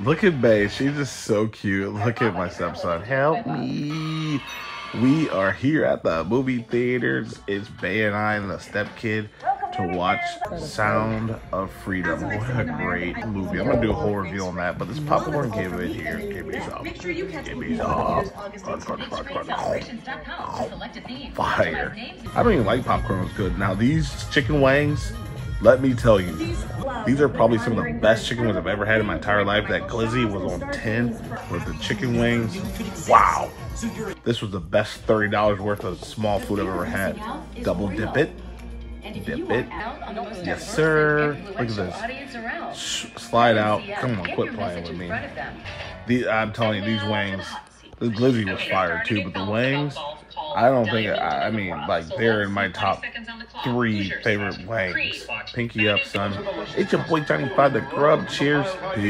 Look at Bay. She's just so cute. Look at my stepson. Help me. We are here at the movie theaters. It's Bay and I and the step kid to watch Sound of Freedom. What a great movie. I'm going to do a whole review on that, but this popcorn, give it here. Give me some. Give me some. Fire. I don't even like popcorn. It's good. Now, these chicken wings, let me tell you, these are probably some of the best chicken wings I've ever had in my entire life. That glizzy was on 10 with the chicken wings. Wow. This was the best $30 worth of small food I've ever had. Double dip it. Dip it. Yes, sir. Look at this. Slide out. Come on, quit playing with me. The, I'm telling you, these wings, the glizzy was fire too, but the wings, I don't think, I, I mean, like, they're in my top three favorite wings. Pinky up, son. It's your boy Johnny Five Da Grub. Cheers. Peace.